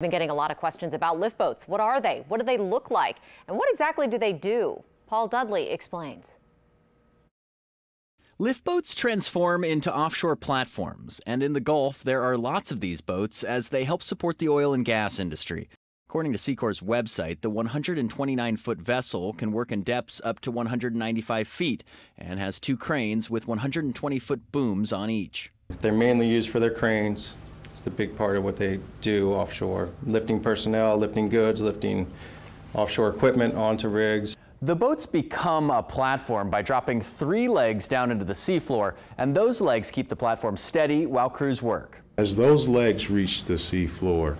Been getting a lot of questions about lift boats. What are they? What do they look like? And what exactly do they do? Paul Dudley explains. Lift boats transform into offshore platforms, and in the Gulf, there are lots of these boats as they help support the oil and gas industry. According to Seacor's website, the 129 foot vessel can work in depths up to 195 feet and has two cranes with 120 foot booms on each. They're mainly used for their cranes, it's the big part of what they do offshore. Lifting personnel, lifting goods, lifting offshore equipment onto rigs. The boats become a platform by dropping three legs down into the seafloor, and those legs keep the platform steady while crews work. As those legs reach the seafloor,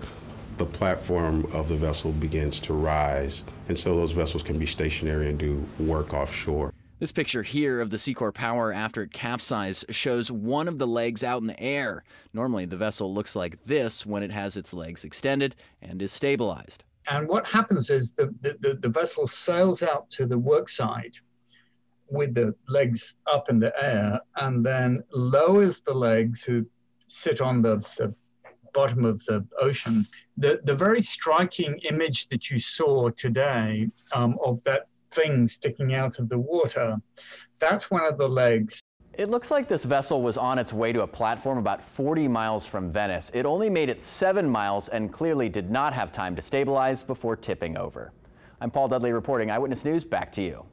the platform of the vessel begins to rise, and so those vessels can be stationary and do work offshore. This picture here of the Seacor Power after it capsized shows one of the legs out in the air. Normally, the vessel looks like this when it has its legs extended and is stabilized. And what happens is the, the, the vessel sails out to the work site with the legs up in the air and then lowers the legs who sit on the, the bottom of the ocean. The, the very striking image that you saw today um, of that thing sticking out of the water. That's one of the legs. It looks like this vessel was on its way to a platform about 40 miles from Venice. It only made it seven miles and clearly did not have time to stabilize before tipping over. I'm Paul Dudley reporting Eyewitness News. Back to you.